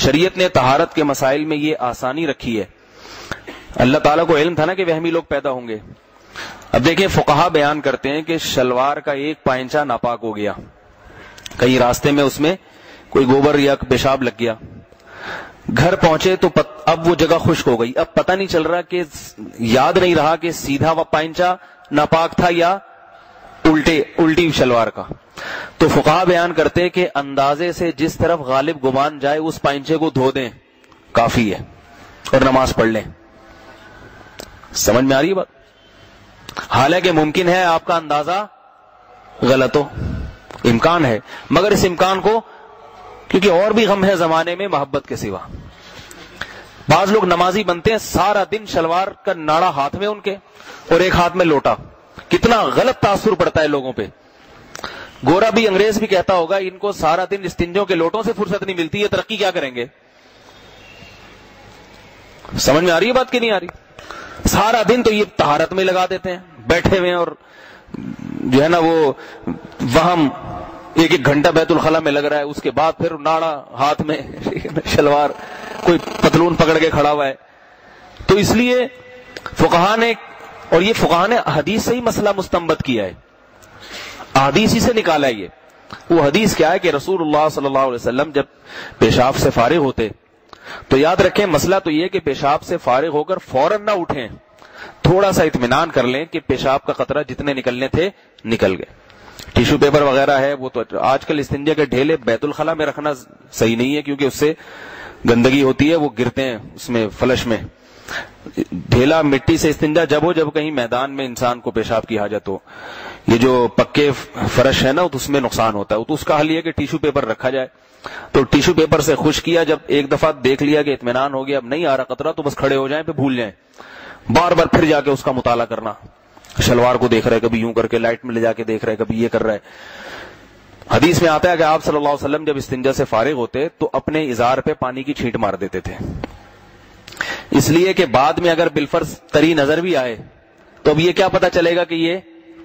شریعت نے تہارت کے مسائل میں یہ آسانی رکھی ہے۔ اللہ تعالیٰ کو علم تھا نا کہ وہمی لوگ پیدا ہوں گے۔ اب دیکھیں، فقہا بیان کرتے ہیں کہ شلوار کا ایک پائنچا ناپاک ہو گیا۔ کہیں راستے میں اس میں کوئی گوبر یا پیشاب لگ گیا۔ گھر پہنچے تو پت... اب وہ جگہ خشک ہو گئی۔ اب پتہ نہیں چل رہا کہ یاد نہیں رہا کہ سیدھا وہ پائنچا ناپاک تھا یا الٹے الٹی شلوار کا۔ تو فقہ بیان کرتے کہ اندازے سے جس طرف غالب گمان جائے اس پائنچے کو دھو دیں۔ کافی ہے۔ اور نماز پڑھ لیں۔ سمجھ میں آ رہی ہے بات؟ حالانکہ ممکن ہے آپ کا اندازہ غلط ہو۔ امکان ہے۔ مگر اس امکان کو کیونکہ اور بھی غم ہے زمانے میں محبت کے سوا۔ بعض لوگ نمازی بنتے ہیں سارا دن شلوار کا ناڑا ہاتھ میں ان کے اور ایک ہاتھ میں لوٹا۔ کتنا غلط تاثر پڑتا ہے لوگوں پہ۔ گورا بھی انگریز بھی کہتا ہوگا، ان کو سارا دن استنجوں کے لوٹوں سے فرصت نہیں ملتی، یہ ترقی کیا کریں گے؟ سمجھ میں آ رہی ہے بات کہ نہیں آ رہی؟ سارا دن تو یہ تہارت میں لگا دیتے ہیں، بیٹھے ہوئے اور جو ہے نا وہ وہم ایک ایک گھنٹہ بیت الخلا میں لگ رہا ہے، اس کے بعد پھر ناڑا ہاتھ میں شلوار، کوئی پتلون پکڑ کے کھڑا ہوا ہے۔ تو اس لیے فقہ نے، اور یہ فقہ نے حدیث سے ہی مسئلہ مستمبت کیا ہے۔ حدیث ہی سے نکالا ہے یہ۔ وہ حدیث کیا ہے کہ رسول اللہ صلی اللہ علیہ وسلم جب پیشاب سے فارغ ہوتے، تو یاد رکھیں مسئلہ تو یہ کہ پیشاب سے فارغ ہو کر فوراً نہ اٹھیں۔ تھوڑا سا اطمینان کر لیں کہ پیشاب کا قطرہ جتنے نکلنے تھے نکل گئے۔ ٹیشو پیپر وغیرہ ہے، وہ تو آج کل استنجا کے ڈھیلے بیت الخلا میں رکھنا صحیح نہیں ہے کیونکہ اس سے گندگی ہوتی ہے، وہ گرتے ہیں اس میں، فلش میں۔ ڈھیلا مٹی سے استنجا جب ہو جب کہیں میدان میں انسان کو پیشاب کی حاجت ہو، یہ جو پکے فرش ہے نا اس میں نقصان ہوتا ہے تو اس کا حل یہ کہ ٹیشو پیپر رکھا جائے۔ تو ٹیشو پیپر سے خوش کیا، جب ایک دفعہ دیکھ لیا کہ اطمینان ہو گیا، اب نہیں آ رہا قطرہ، تو بس کھڑے ہو جائیں پھر بھول جائیں۔ بار بار پھر جا کے اس کا مطالعہ کرنا۔ شلوار کو دیکھ رہے کبھی یوں کر کے لائٹ میں لے جا کے دیکھ رہے کبھی یہ کر رہے حدیث میں آتا ہے کہ آپ صلی اللہ علیہ وسلم جب استنجا سے فارغ ہوتے، تو اپنے اظہار پہ پانی کی چھینٹ مار دیتے تھے۔ اس لیے کہ بعد میں اگر بالفرض تری نظر بھی آئے، تو اب یہ کیا پتا چلے گا کہ یہ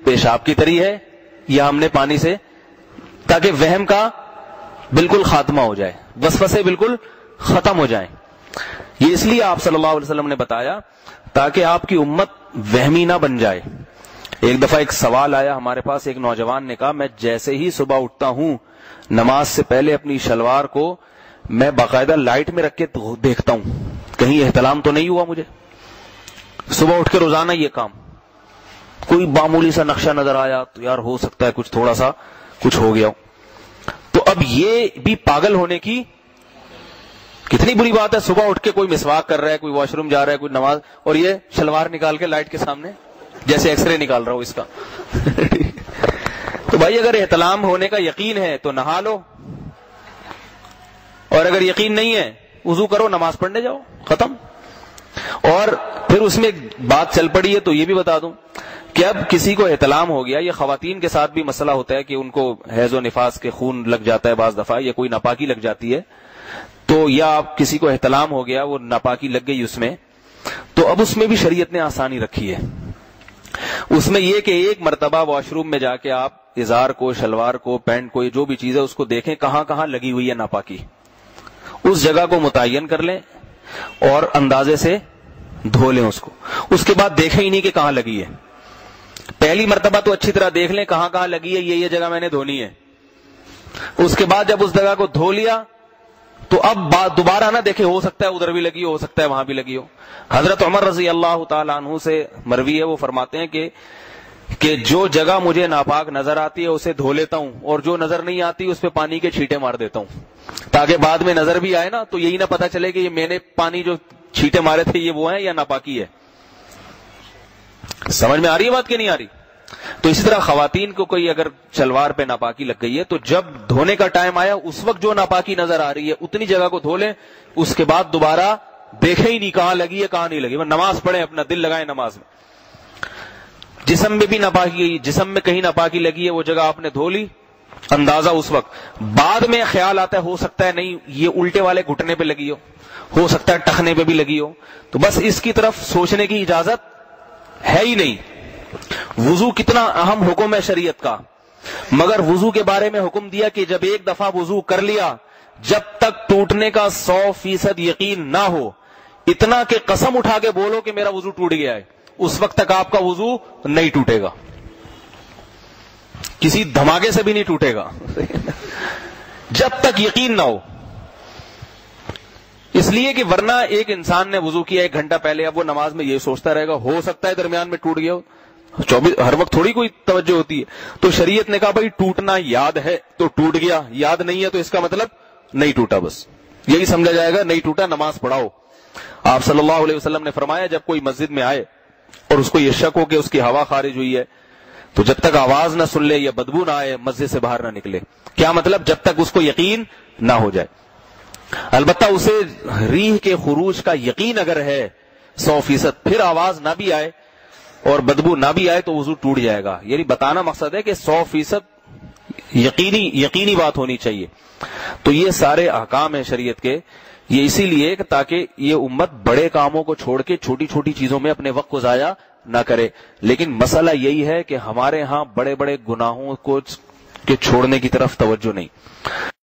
پیشاب کی تری ہے یا ہم نے پانی سے، تاکہ وہم کا بالکل خاتمہ ہو جائے، وسوسے بالکل ختم ہو جائیں۔ یہ اس لیے آپ صلی اللہ علیہ وسلم نے بتایا، تاکہ آپ کی امت وہمی نہ بن جائے۔ ایک دفعہ ایک سوال آیا ہمارے پاس، ایک نوجوان نے کہا، میں جیسے ہی صبح اٹھتا ہوں، نماز سے پہلے اپنی شلوار کو میں باقاعدہ لائٹ میں رکھ کے دیکھتا ہوں۔ کہیں احتلام تو نہیں ہوا مجھے۔ صبح اٹھ کے روزانہ یہ کام۔ کوئی معمولی سا نقشہ نظر آیا تو یار ہو سکتا ہے کچھ تھوڑا سا کچھ ہو گیا۔ تو اب یہ بھی پاگل ہونے کی کتنی بری بات ہے۔ صبح اٹھ کے کوئی مسواک کر رہا ہے، کوئی واش روم جا رہا ہے، کوئی نماز۔ اور یہ شلوار نکال کے لائٹ کے سامنے جیسے ایکس رے نکال رہا ہوں اس کا۔ تو بھائی اگر احتلام ہونے کا یقین ہے تو نہا لو۔ اور اگر یقین نہیں ہے، وضو کرو، نماز پڑھنے جاؤ۔ ختم۔ اور پھر اس میں ایک بات چل پڑی ہے تو یہ بھی بتا دوں کہ اب کسی کو احتلام ہو گیا، یہ خواتین کے ساتھ بھی مسئلہ ہوتا ہے کہ ان کو حیض و نفاس کے خون لگ جاتا ہے بعض دفعہ یا کوئی ناپاکی لگ جاتی ہے، تو یا آپ کسی کو احتلام ہو گیا، وہ ناپاکی لگ گئی اس میں، تو اب اس میں بھی شریعت نے آسانی رکھی ہے۔ اس میں یہ کہ ایک مرتبہ واش روم میں جا کے آپ اظہار کو، شلوار کو، پینٹ کو جو بھی چیز ہے اس کو دیکھیں، کہاں کہاں لگی ہوئی ہے ناپاکی۔ اس جگہ کو متعین کر لیں۔ اور اندازے سے دھو لیں اس کو۔ اس کے بعد دیکھیں ہی نہیں کہ کہاں لگی ہے۔ پہلی مرتبہ تو اچھی طرح دیکھ لیں کہاں کہاں لگی ہے، یہ یہ جگہ میں نے دھونی ہے۔ اس کے بعد جب اس جگہ کو دھو لیا، تو اب دوبارہ نہ دیکھے ہو سکتا ہے ادھر بھی لگی ہو ہو سکتا ہے وہاں بھی لگی ہو۔ حضرت عمر رضی اللہ تعالی عنہ سے مروی ہے، وہ فرماتے ہیں کہ کہ جو جگہ مجھے ناپاک نظر آتی ہے، اسے دھو لیتا ہوں، اور جو نظر نہیں آتی، اس پہ پانی کے چھیٹے مار دیتا ہوں۔ تاکہ بعد میں نظر بھی آئے نا، تو یہی نہ پتا چلے کہ یہ میں نے پانی جو چھیٹے مارے تھے، یہ وہ ہیں یا ناپاکی ہے۔ سمجھ میں آ رہی ہے بات کہ نہیں آ رہی؟ تو اسی طرح خواتین کو کوئی اگر شلوار پہ ناپاکی لگ گئی ہے، تو جب دھونے کا ٹائم آیا، اس وقت جو ناپاکی نظر آ رہی ہے، اتنی جگہ کو دھو لیں، اس کے بعد دوبارہ دیکھے ہی نہیں کہاں لگی ہے، کہاں نہیں لگی۔ نماز پڑھیں، اپنا دل لگائیں نماز میں۔ جسم میں بھی ناپاکی، جسم میں کہیں ناپاکی لگی ہے، وہ جگہ آپ نے دھو لی۔ اندازہ اس وقت۔ بعد میں خیال آتا ہے، ہو سکتا ہے نہیں، یہ الٹے والے گھٹنے پہ لگی ہو۔ ہو سکتا ہے ٹخنے پہ بھی لگی ہو۔ تو بس اس کی طرف سوچنے کی اجازت ہے ہی نہیں۔ وضو کتنا اہم حکم ہے شریعت کا۔ مگر وضو کے بارے میں حکم دیا کہ جب ایک دفعہ وضو کر لیا، جب تک ٹوٹنے کا سو فیصد یقین نہ ہو، اتنا کہ قسم اٹھا کے بولو کہ میرا وضو ٹوٹ گیا ہے۔ اس وقت تک آپ کا وضو نہیں ٹوٹے گا۔ کسی دھماکے سے بھی نہیں ٹوٹے گا۔ جب تک یقین نہ ہو۔ اس لیے کہ ورنہ ایک انسان نے وضو کیا ایک گھنٹہ پہلے، اب وہ نماز میں یہ سوچتا رہے گا، ہو سکتا ہے درمیان میں ٹوٹ گیا ہو۔ چوبیس، ہر وقت تھوڑی کوئی توجہ ہوتی ہے۔ تو شریعت نے کہا بھائی، ٹوٹنا یاد ہے تو ٹوٹ گیا، یاد نہیں ہے تو اس کا مطلب نہیں ٹوٹا بس۔ یہی سمجھا جائے گا، نہیں ٹوٹا، نماز پڑھاؤ۔ آپ صلی اللہ علیہ وسلم نے فرمایا، جب کوئی مسجد میں آئے اور اس کو یہ شک ہو کہ اس کی ہوا خارج ہوئی ہے تو جب تک آواز نہ سن لے یا بدبو نہ آئے، مسجد سے باہر نہ نکلے۔ کیا مطلب؟ جب تک اس کو یقین نہ ہو جائے۔ البتہ اسے ریح کے خروج کا یقین اگر ہے، سو فیصد پھر آواز نہ بھی آئے اور بدبو نہ بھی آئے تو وضو ٹوٹ جائے گا۔ یعنی بتانا مقصد ہے کہ سو فیصد یقینی یقینی بات ہونی چاہیے۔ تو یہ سارے احکام ہیں شریعت کے۔ یہ اسی لیے کہ تاکہ یہ امت بڑے کاموں کو چھوڑ کے چھوٹی چھوٹی چیزوں میں اپنے وقت کو ضائع نہ کرے۔ لیکن مسئلہ یہی ہے کہ ہمارے ہاں بڑے بڑے گناہوں کو کے چھوڑنے کی طرف توجہ نہیں۔